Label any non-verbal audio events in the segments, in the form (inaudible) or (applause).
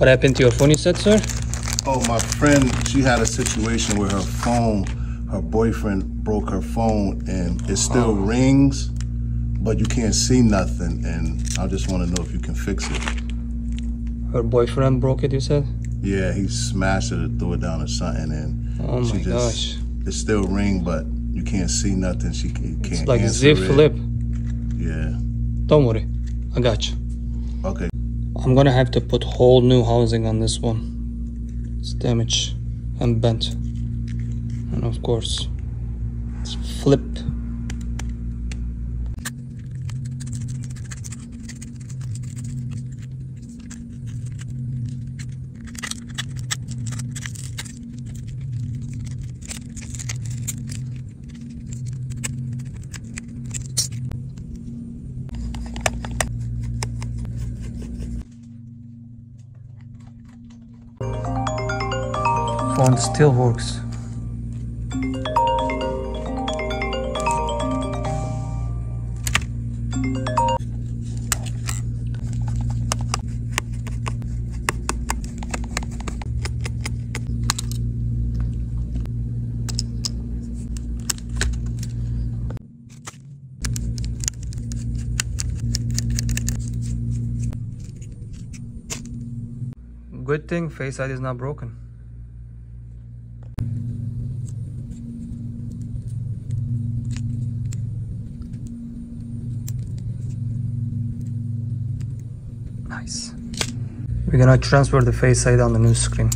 What happened to your phone, you said, sir? Oh, my friend, she had a situation where her phone, her boyfriend broke her phone and it still oh. rings, but you can't see nothing. And I just want to know if you can fix it. Her boyfriend broke it, you said? Yeah, he smashed it or threw it down or something, and Oh she just gosh. it still ring, but you can't see nothing. She can't. It's like it. flip. Yeah. Don't worry. I got you. Okay. I'm gonna have to put whole new housing on this one. It's damaged and bent. And of course, it's flipped. Phone still works. Good thing Face ID is not broken. Nice. We're gonna transfer the Face ID on the new screen.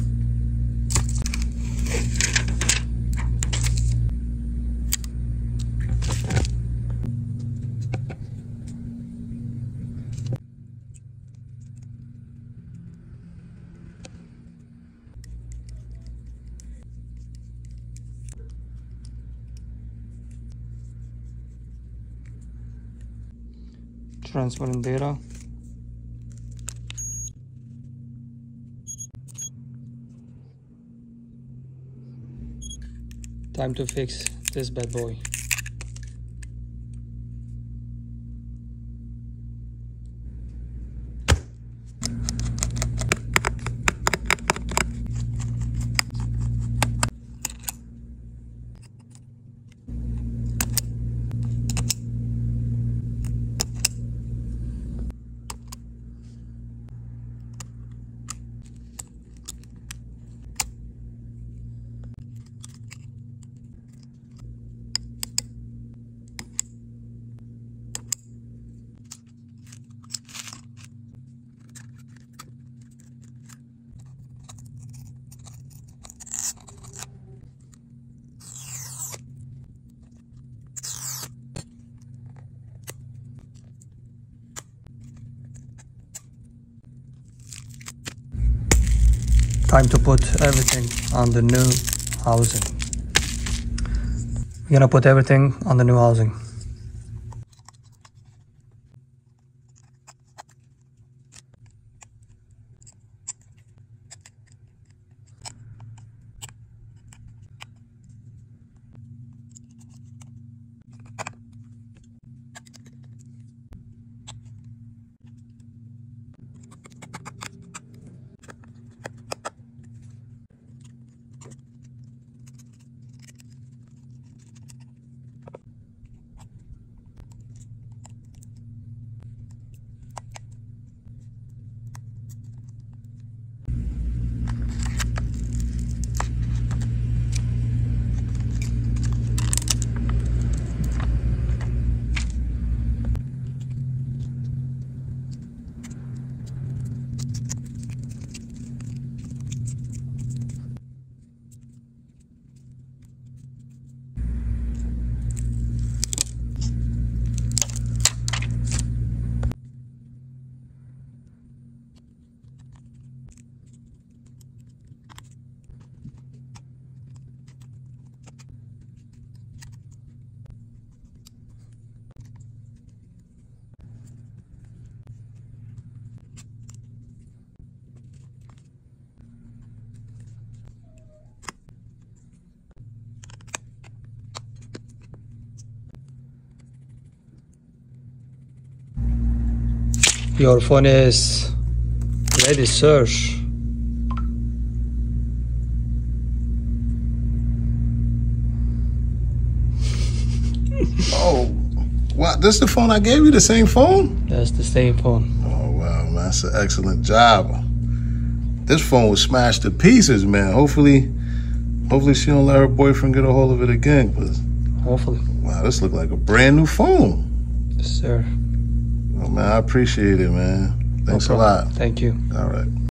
Transferring data. Time to fix this bad boy. Time to put everything on the new housing. We're gonna put everything on the new housing. Your phone is ready, sir. (laughs) oh, what? This the phone I gave you? The same phone? That's the same phone. Oh wow, man, that's an excellent job. This phone was smashed to pieces, man. Hopefully, hopefully she don't let her boyfriend get a hold of it again, cause. Hopefully. Wow, this look like a brand new phone. Yes, sir. Oh man, I appreciate it, man. No Thanks a lot. Thank you. All right.